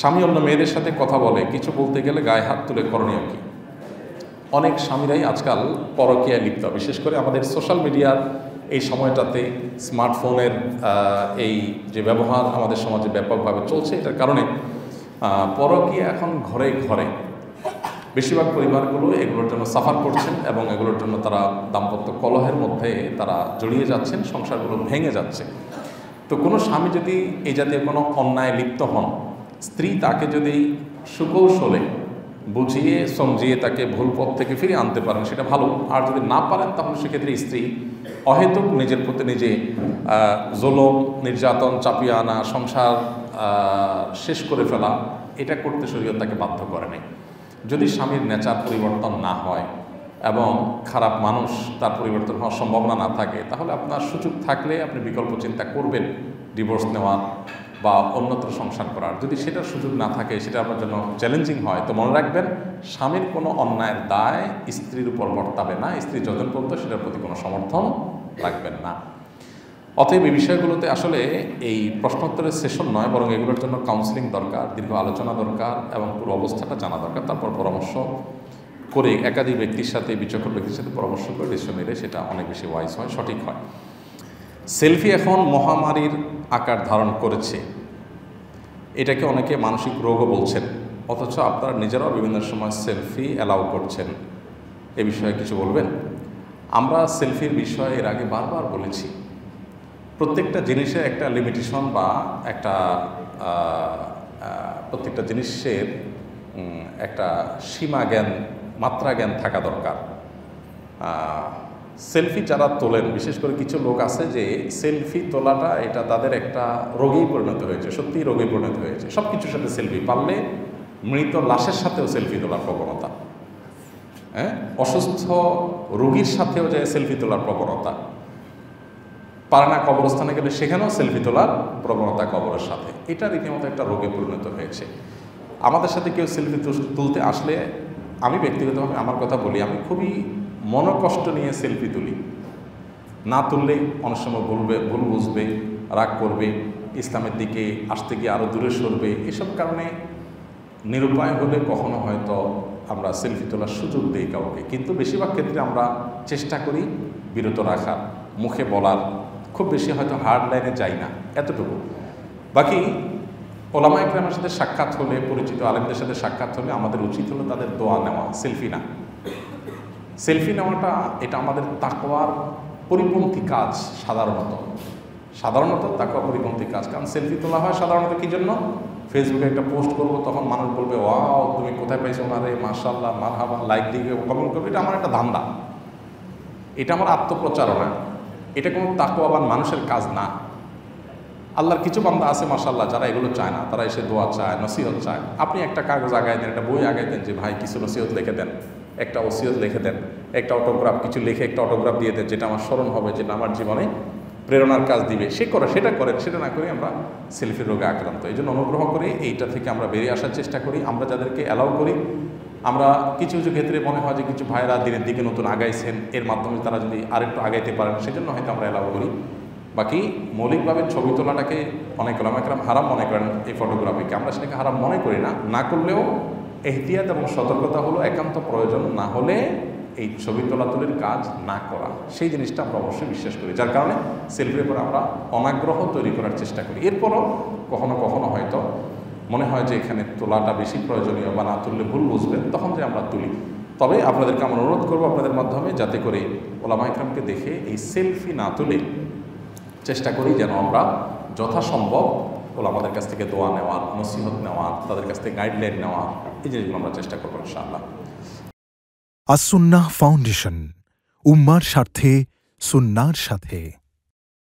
স্বামী অন্য মেয়েদের সাথে কথা বলে, কিছু বলতে গেলে গায়ে হাত তুলে করণীয় কি? অনেক স্বামীরাই আজকাল পরকীয়ায় লিপ্ত, বিশেষ করে আমাদের সোশ্যাল মিডিয়ার এই সময়টাতে স্মার্টফোনের এই যে ব্যবহার আমাদের সমাজে ব্যাপকভাবে চলছে, এটার কারণে পরকীয়া এখন ঘরে ঘরে। বেশিরভাগ পরিবারগুলো এগুলোর জন্য সাফার করছেন এবং এগুলোর জন্য তারা দাম্পত্য কলহের মধ্যে তারা জড়িয়ে যাচ্ছেন, সংসারগুলো ভেঙে যাচ্ছে। তো কোনো স্বামী যদি এই জাতীয় কোনো অন্যায় লিপ্ত হন স্ত্রী তাকে যদি সুকৌশলে বুঝিয়ে, সমঝিয়ে তাকে ভুল পথ থেকে ফিরিয়ে আনতে পারেন, সেটা ভালো। আর যদি না পারেন, তাহলে সেক্ষেত্রে স্ত্রী অহেতুক নিজের প্রতি নিজে জোলম, নির্যাতন, চাপিয়ে আনা, সংসার শেষ করে ফেলা, এটা করতে শরীয়ত তাকে বাধ্য করে নেই। যদি স্বামীর নেচার পরিবর্তন না হয় এবং খারাপ মানুষ তার পরিবর্তন হওয়ার সম্ভাবনা না থাকে, তাহলে আপনার সুযোগ থাকলে আপনি বিকল্প চিন্তা করবেন। ডিভোর্স নেওয়ার বা অন্যত্র সংসার করার। যদি সেটার সুযোগ না থাকে, সেটা আপনার জন্য চ্যালেঞ্জিং হয়, তো মনে রাখবেন, স্বামীর কোনো অন্যায়ের দায় স্ত্রীর উপর বর্তাবে না। স্ত্রী যতদিন পর্যন্ত সেটার প্রতি কোনো সমর্থন রাখবেন না। অতএব এই বিষয়গুলোতে আসলে এই প্রশ্নোত্তরের সেশন নয়, বরং এগুলোর জন্য কাউন্সিলিং দরকার, দীর্ঘ আলোচনা দরকার এবং পুরো অবস্থাটা জানা দরকার। তারপর পরামর্শ করে একাধিক ব্যক্তির সাথে, বিচক্ষণ ব্যক্তির সাথে পরামর্শ করে ডিসিশন নিলে সেটা অনেক বেশি ওয়াইজ হয়, সঠিক হয়। সেলফি এখন মহামারীর আকার ধারণ করেছে। এটাকে অনেকে মানসিক রোগও বলছেন। অথচ আপনারা নিজেরাও বিভিন্ন সময় সেলফি অ্যালাউ করছেন। এ বিষয়ে কিছু বলবেন? আমরা সেলফির বিষয়ে এর আগে বারবার বলেছি, প্রত্যেকটা জিনিসের একটা লিমিটেশন বা একটা প্রত্যেকটা জিনিসের একটা সীমা জ্ঞান, মাত্রা জ্ঞান থাকা দরকার। সেলফি যারা তোলেন, বিশেষ করে কিছু লোক আছে যে সেলফি তোলাটা এটা তাদের একটা রোগেই পরিণত হয়েছে, সত্যিই রোগে পরিণত হয়েছে। সব কিছুর সাথে সেলফি, পারলে মৃত লাশের সাথেও সেলফি তোলার প্রবণতা। হ্যাঁ? অসুস্থ রোগীর সাথেও যায় সেলফি তোলার প্রবণতা। পারে না কবরস্থানে গেলে সেখানেও সেলফি তোলার প্রবণতা কবরের সাথে। এটা রীতিমতো একটা রোগে পরিণত হয়েছে। আমাদের সাথে কেউ সেলফি তুলতে আসলে আমি ব্যক্তিগতভাবে আমার কথা বলি, আমি খুবই মনকষ্ট নিয়ে সেলফি তুলি। না তুললে অনেক সময় ভুলবে, ভুল বুঝবে, রাগ করবে, ইসলামের দিকে আসতে গিয়ে আরও দূরে সরবে। এসব কারণে নিরুপায় হলে কখনো হয়তো আমরা সেলফি তোলার সুযোগ দিই কাউকে। কিন্তু বেশিরভাগ ক্ষেত্রে আমরা চেষ্টা করি বিরত রাখার, মুখে বলার। খুব বেশি হয়তো হার্ড লাইনে যাই না, এতটুকু। বাকি ওলামা একরামের সাথে সাক্ষাৎ হলে, পরিচিত আলেমদের সাথে সাক্ষাৎ হলে আমাদের উচিত হলো তাদের দোয়া নেওয়া, সেলফি না। সেলফি নেওয়াটা এটা আমাদের তাকওয়ার পরিপন্থী কাজ সাধারণত। সাধারণত তাকওয়া পরিপন্থী কাজ। কারণ সেলফি তোলা হয় সাধারণত কী জন্য? ফেসবুকে একটা পোস্ট করব, তখন মানুষ বলবে, ওয়াও, তুমি কোথায় পাইছো ওনারে? মার্শাল্লাহ মারহাবা লাইক দিয়ে কমেন্ট করবে। এটা আমার একটা ধান্দা। এটা আমার আত্মপ্রচারণা। এটা কোনো তাকওয়াবান মানুষের কাজ না। আল্লাহর কিছু বান্দা আছে মাসাল্লাহ যারা এগুলো চায় না। তারা এসে দোয়া চায়, নসিহত চায়। আপনি একটা কাগজ আগায় দেন, একটা বই আগায় দেন যে, ভাই, কিছু নসিহত লিখে দেন। একটা ওসিয়ত লিখে দেন, একটা অটোগ্রাফ কিছু লিখে একটা অটোগ্রাফ দিয়ে দেন, যেটা আমার স্মরণ হবে, যেটা আমার জীবনে প্রেরণার কাজ দিবে। সে করে, সেটা করেন, সেটা না করে আমরা সেলফি রোগে আক্রান্ত। এই জন্য অনুগ্রহ করে এইটা থেকে আমরা বেরিয়ে আসার চেষ্টা করি। আমরা যাদেরকে অ্যালাউ করি, আমরা কিছু কিছু ক্ষেত্রে মনে হয় যে কিছু ভাইরা দিনের দিকে নতুন আগাইছেন, এর মাধ্যমে তারা যদি আরেকটু আগাইতে পারেন, সেজন্য হয়তো আমরা অ্যালাউ করি। বাকি মৌলিকভাবে ছবি তোলাটাকে অনেক ওলামাকরাম হারাম মনে করেন এই ফটোগ্রাফিকে আমরা সেটাকে হারাম মনে করি না না করলেও এহতিয়াত এবং সতর্কতা হলো একান্ত প্রয়োজন, না হলে এই ছবি তোলাতুলির কাজ না করা। সেই জিনিসটা আমরা অবশ্যই বিশ্বাস করি। যার কারণে সেলফির উপর আমরা অনাগ্রহ তৈরি করার চেষ্টা করি। এরপরও কখনো কখনো হয়তো মনে হয় যে এখানে তোলাটা বেশি প্রয়োজনীয় বা না তুললে ভুল বুঝবেন, তখন যে আমরা তুলি। তবে আপনাদেরকে আমরা অনুরোধ করব আপনাদের মাধ্যমে যাতে করে ওলামা ইকরামকে দেখে এই সেলফি না তুলে চেষ্টা করি যেন আমরা যথাসম্ভব ওলামাদের কাছ থেকে দোয়া নেওয়া, নসিহত নেওয়া, তাদের কাছ থেকে গাইডলাইন নেওয়া, এই জিনিসগুলো আমরা চেষ্টা করব ইনশাআল্লাহ। আসুন্না ফাউন্ডেশন, উম্মার স্বার্থে, সুন্নার সাথে।